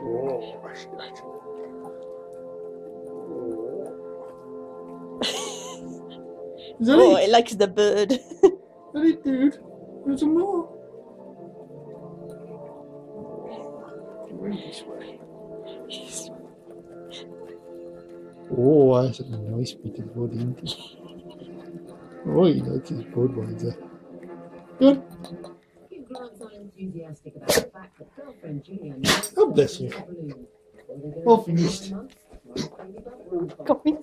Oh, gosh, gosh. Oh, it likes the bird. Zoe, dude, there's some more. Way this way. Oh, that's a nice bit of wood, isn't it? He likes his Budweiser. Good. God bless you. All finished. Coffee.